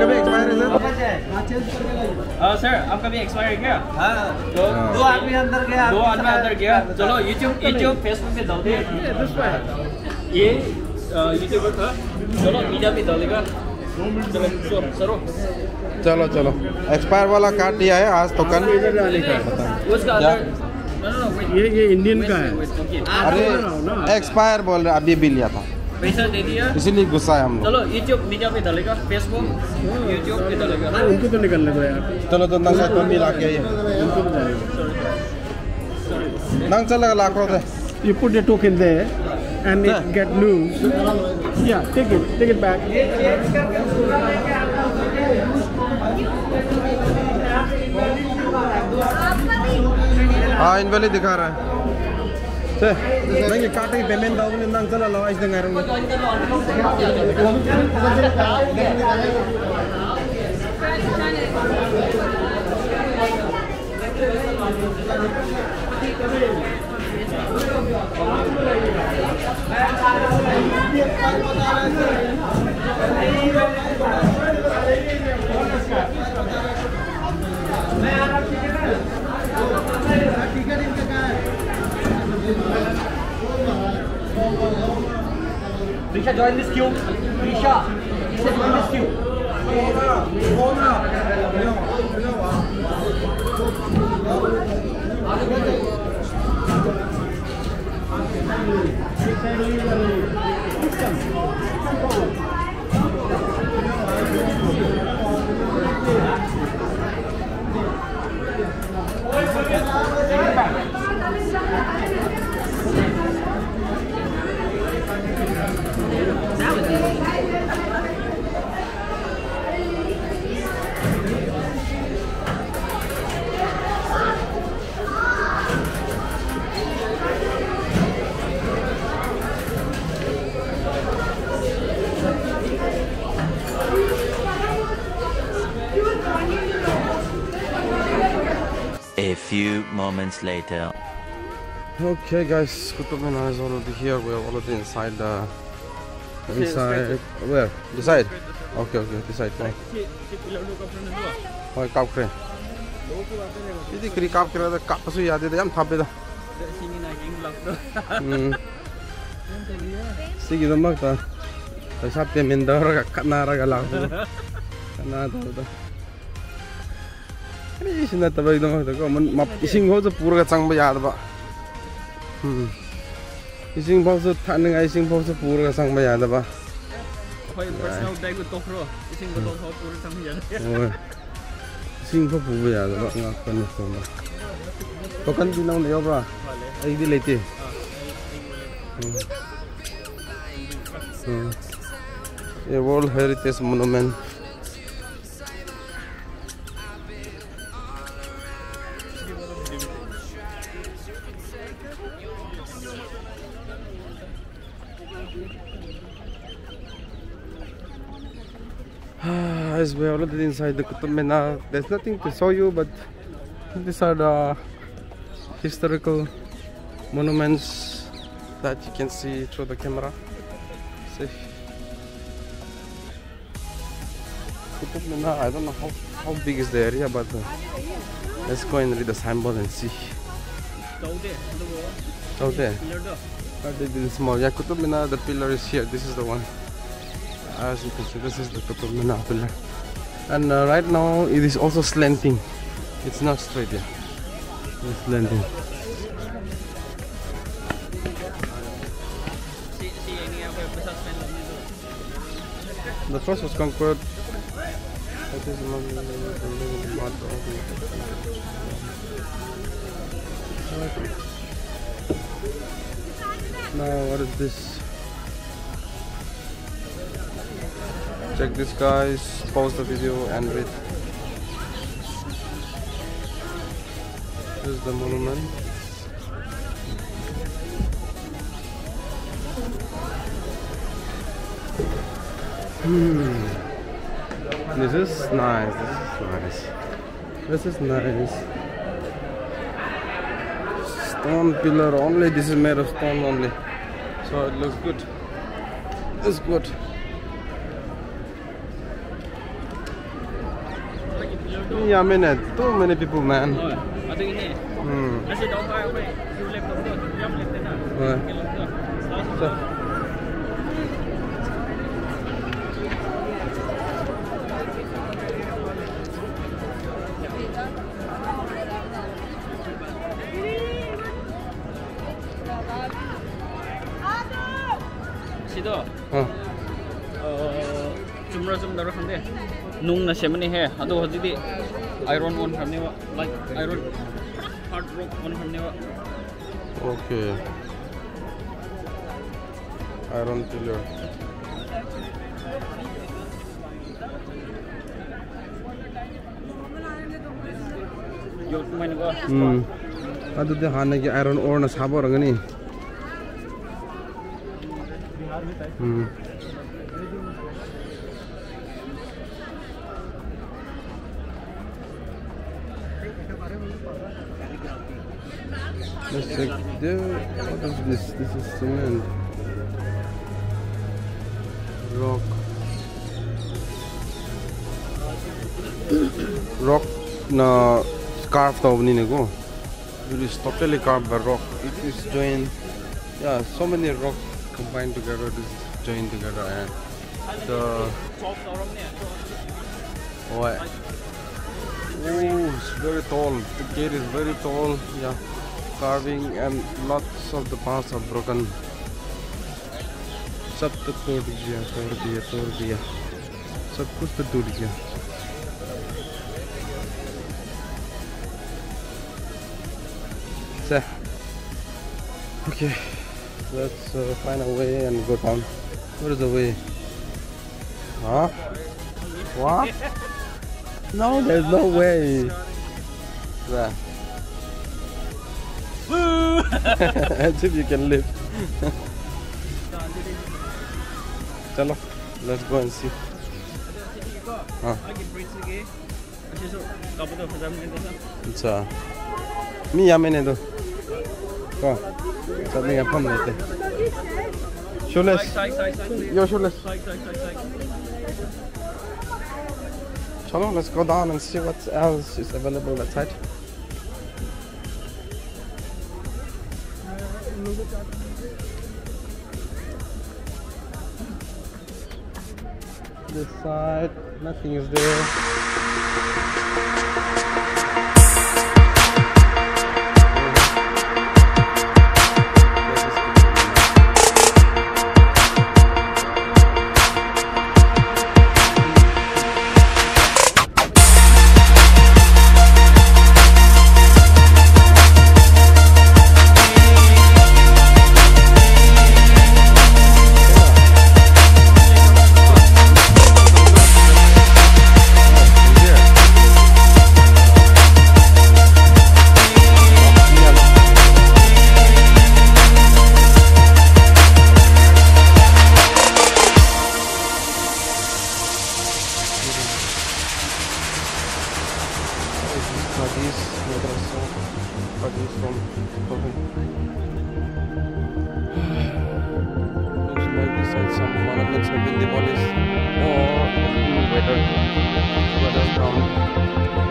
आपका भी एक्सपायर है सर सर आपका भी एक्सपायर क्या? हाँ। दो आदमी अंदर गया दो आदमी अंदर गया। चलो यूट्यूब यूट्यूब फेसबुक पे दिए ये यूट्यूबर था। चलो मीडिया पे डालेगा। चलो चलो चलो। एक्सपायर वाला काट दिया है आज तो कल. ये ये इंडियन का है। अरे एक्सपायर बोल रहे अभी भी लिया था. पैसा दे दिया। इसीलिए गुस्सा है हम लोग? चलो यूट्यूब मीडिया पे डालेगा फेसबुक यूट्यूब पे डालेगा। उनको तो निकलने दो यार। चलो तो नंग तो भी ला के नंग चलेगा लाख दे You put the token there and it get loose. Yeah, take it, take it back. हाँ इनवेली दिखा रहा है। से नहीं ये काटे पेमेंट दाव ने नंग चला लो ऐसे नगारों में Risha join this queue. Risha Risha join this queue. A few moments later. Okay, guys, Qutub Minar is already here. We are already inside the inside. Where? This side. Okay, okay, this side. Fine. Hoy kap kre. Idi kri kap kre da kap su yad de yam thabe da. Hmm. Sige da mag ta. Paisa payment da ra kana ra ga lag. Kana da da. ini sih nanti bagaimana kalau mau ising gua sepuluh gak sampai ya, deh pak. Ising bangsa tanding, ising bangsa sepuluh gak sampai ya, deh pak. Kau yang pasti toko, ising gua toko sepuluh sampai ya. Ising gua sepuluh ya, deh pak. Nggak sama. Kau kan bilang deh, pak. Ini lagi. Ya, World Heritage Monument. As we are already inside the Qutub Minar, there's nothing to show you, but these are the historical monuments that you can see through the camera. See. Qutub Minar, I don't know how, how big is the area, but uh, let's go and read the signboard and see. Đâu there Uh, the, the small, yeah, Qutub Minar, the pillar is here. This is the one. As you can see, this is the Qutub Minar pillar. And uh, right now, it is also slanting. It's not straight, yeah. It's slanting. The first was conquered. Now, what is this? Check this, guys. Pause the video and read. This is the monument. Hmm. This is nice. This is nice. This is nice. Stone pillar only. This is made of stone only. So it looks good. It's good. Yeah, I. Too many people, man. Mm. Right. So. Sido. Oh. Jumlah jumlah kan deh. Nung nasi mana he? Aduh, ini iron one करने वाला like iron hard rock one करने वाला okay iron pillar 음. 아들들 하는 게 아이런 오르나 사버는 거니. What is this? This is cement. Rock. Rock na scarf tawbni ko. It is totally carved by rock. It is joined. Yeah, so many rocks combined together. It is joined together and the what? Oh, it's very tall. The gate is very tall. Yeah, carving and lots of the parts are broken. सब तो तोड़ दिया तोड़ दिया तोड़ दिया सब कुछ तो टूट गया So, okay, let's uh, find a way and go down. Where is the way? Huh? What? No, there's no way. There. Woo! As if you can lift. Chalo, let's go and see. हाँ अच्छा मी या मैंने तो का सब मैं अपन लेते शोलेस यो शोलेस चलो let's go down and see what else is available that side. Nothing is there like beside some monuments have been demolished. Or weathered weathered down.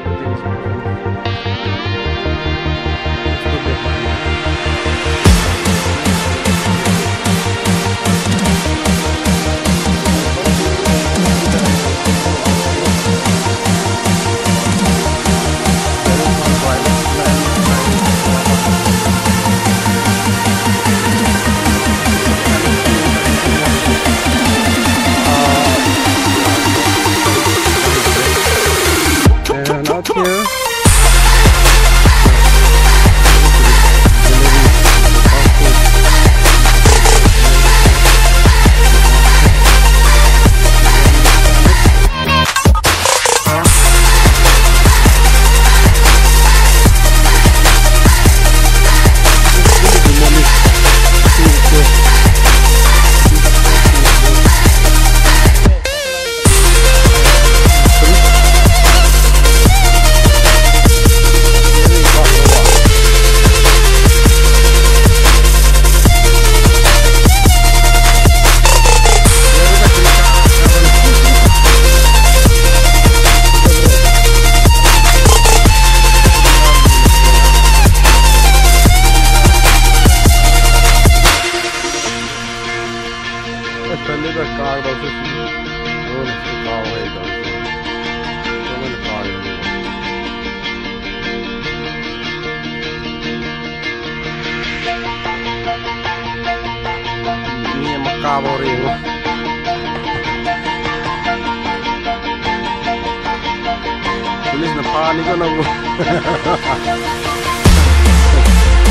here. Cabo Ringo. Tulis na panik ko na po.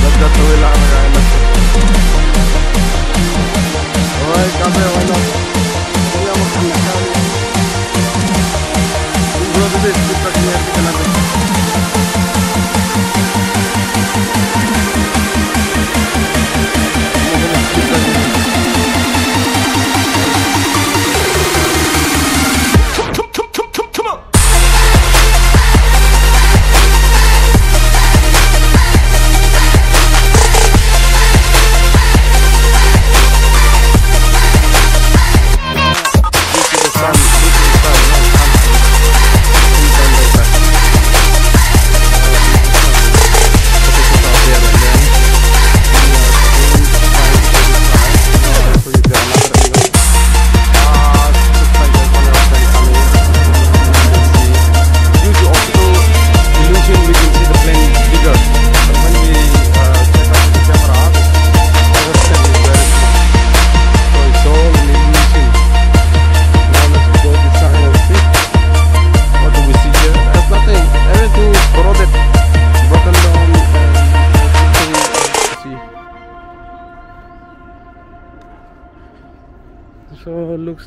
Nagkatuwi lang na kaya na. Alright, kabe, wala. Hindi ako magkakali. Bro, this is good pregnancy ka natin.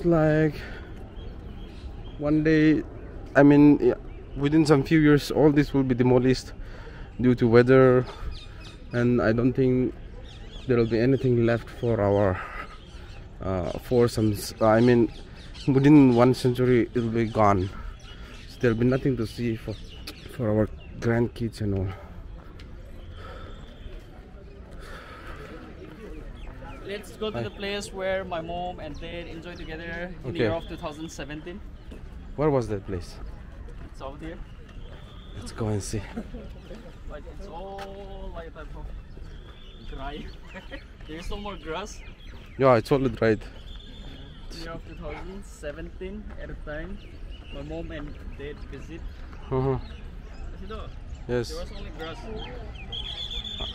Like one day, I mean, within some few years, all this will be demolished due to weather, and I don't think there will be anything left for our uh, foursomes. I mean, within one century, it will be gone so there'll be nothing to see for for our grandkids and all. Let's go to the place where my mom and dad enjoy together in the year of 2017. Where was that place? It's over there. Let's go and see. But it's all like a type of dry. There's no more grass. Yeah, it's all dried. In the year of 2017 at the time. My mom and dad visit. Uh-huh. Kasi do, Yes. There was only grass. Uh,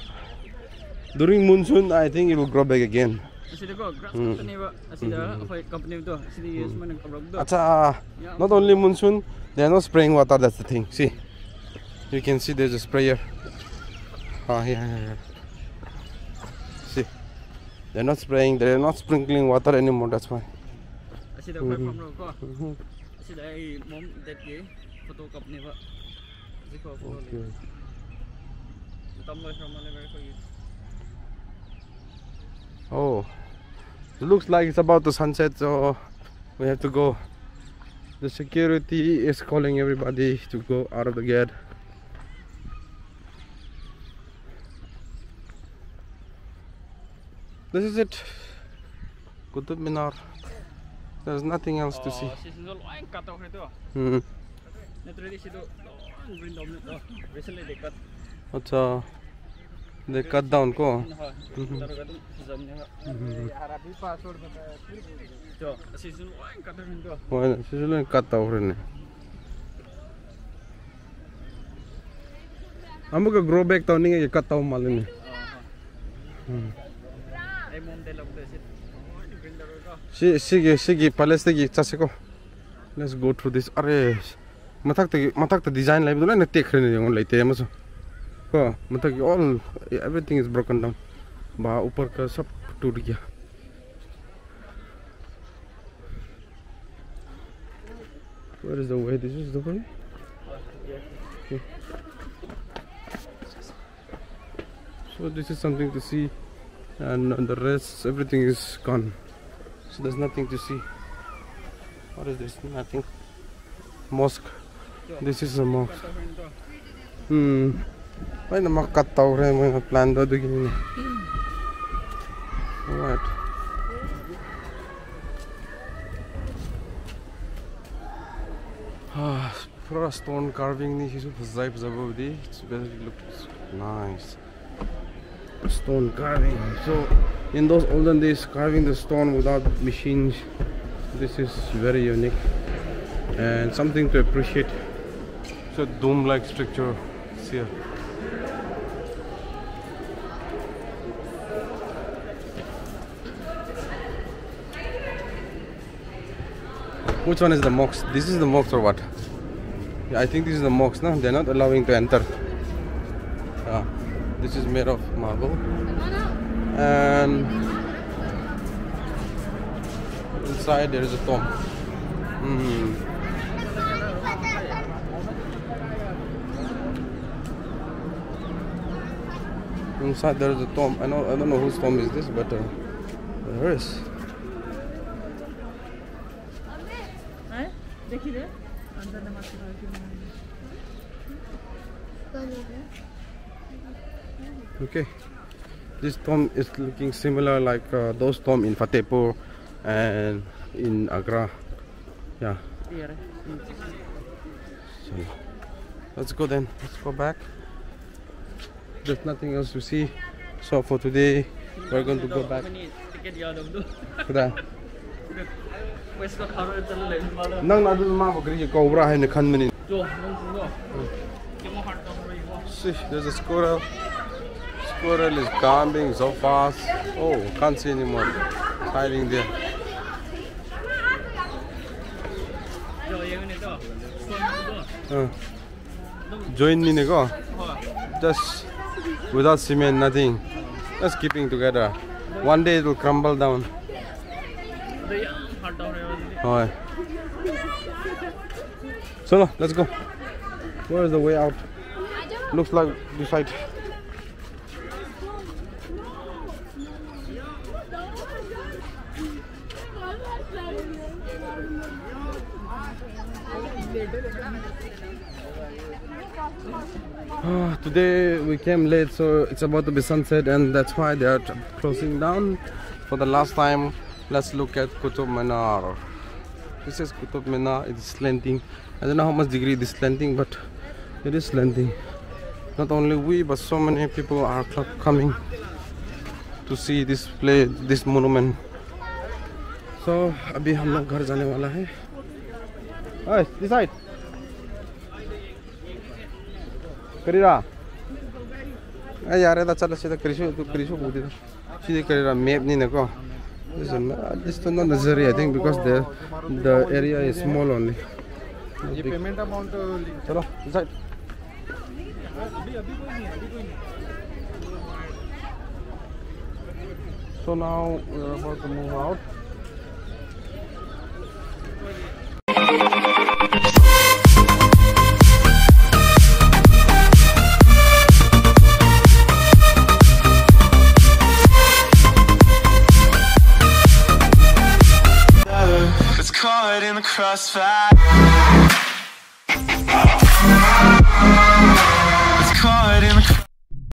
During monsoon, I think it will grow back again. Kasi ko, grass Mm. company ba? Kasi da, ako company do. Kasi di yes man ang do. At uh, not only monsoon, they are not spraying water. That's the thing. See, you can see there's a sprayer. Ah, yeah, yeah, yeah. See, they're not spraying. They're not sprinkling water anymore. That's why. Kasi da, kaya ko. Kasi da, mom, dad ye, photo company ba? Kasi ko, photo. Okay. Tambay from Oliver ko yun. Oh, it looks like it's about to sunset, so we have to go. The security is calling everybody to go out of the gate. This is it. Qutub Minar. There's nothing else to see. Oh, si Sinol, ay, cut off ito. Hmm. Naturally si do, ang green dome nito. Recently they cut. What's uh, दिक्कत था उनको होइन ग्रो कत्ता तो नहीं है back तौनिंग कत्ता मालिने सी सीगी सीगी को। लेट्स गो थ्रू दिस अरे, मथक मथक तो डिज़ाइन लाइब ना टेख्रेने लेते हैं Amo ka grow back taw ninga cut out malin eh. Hmm. Ay, mom de lang desit. Oh, ang green daro ka. Si sige sige palestigi chasiko. Let's go through this. Are matak ta matak ta design lai bula na tek rene yung lai te maso. Ko matak all everything is broken down. Ba ऊपर का सब टूट गया. Where is the way? This is the way. Okay. So this is something to see, and uh, the rest everything is gone. So there's nothing to see. What is this? Nothing. Mosque. This is a mosque. Cut off nito. Hmm. Ay na makataw rin mga plan do gini. What? Ah, pura stone carving ni sisu fazai fazabo di. It's very looks nice. Stone carving. So in those olden days, carving the stone without machines, this is very unique and something to appreciate. It's a dome-like structure here. Which one is the mox? This is the mox or what? Yeah, I think this is the mox, no? They're not allowing to enter. Yeah. This is made of marble. And inside there is a tomb. Hmm. Inside there is a tomb. I know I don't know whose tomb is this, but uh, there is. Okay. This tomb is looking similar like uh, those tomb in Fatehpur and in Agra. Yeah. So let's go then. Let's go back. There's nothing else to see. So for today, we're going to go back. Ticket yaad am do Kuda. west ko kharo chal le mala Nang na dun ma bakri ko ubra hai na khan mani. jo nang ko ke mo hard ka roi ko See, there's a squirrel. Squirrel is coming so fast. Oh, can't see anymore. Hiding there. jo ye ne to so Uh, join me, ko Just without cement, nothing. Just keeping together. One day it will crumble down. Alright. So let's go. Where is the way out? Looks like this side. Ah, Today we came late, so it's about to be sunset, and that's why they are closing down for the last time. Let's look at Qutub Minar. This is Qutub Minar. It is slanting. I don't know how much degree this slanting, but it is slanting. Not only we, but so many people are coming to see this place, this monument. So अभी हम लोग घर जाने वाला है. Hey, this side. करीरा ए यार यता चल सीधा कृषि तू कृषि पुग्दै सिधै करेर म्याप नि नको त्यस्तो not necessary I think because the the area is small only ये पेमेंट अमाउंट चलो this side So now we're about to move out. Crossfire.